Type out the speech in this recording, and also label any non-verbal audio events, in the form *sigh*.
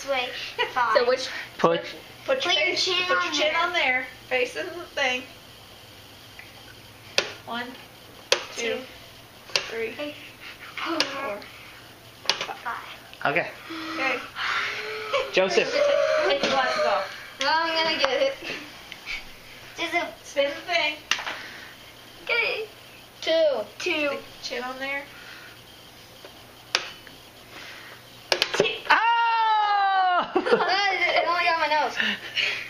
this way. Five. *laughs* So which Put Put Put your, your face, chin put on your chin there. on there, facing the thing. One, two, three, Four. four. Okay. Okay. *laughs* Joseph. Take your glasses off. No, I'm gonna get it. Just a Spin the thing. okay. Two. Two. Stick your chin on there. Two. Oh! No, it it only got my nose. *laughs*